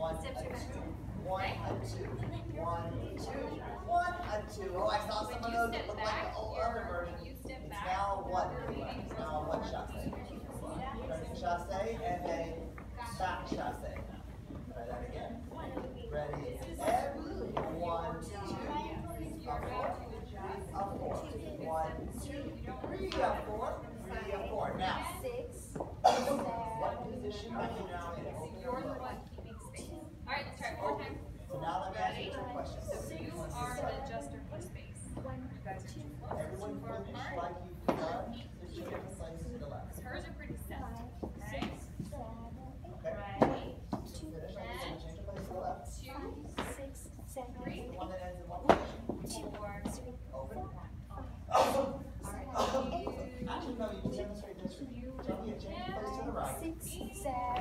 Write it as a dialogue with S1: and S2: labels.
S1: One, a two, one, a two, one, two, one, a two. Oh, I saw some of those that looked like the old other. It's now one. It's now one chasse. Chasse and then
S2: back chasse.
S1: Try that again.
S3: Ready, and one, two, a four, a four, one, two, three, four,
S2: three, a four. Now,
S3: six. what position are you now in?
S1: Right.
S3: Actually, no, you just demonstrate
S1: this. Tell me, the right. six,
S3: seven,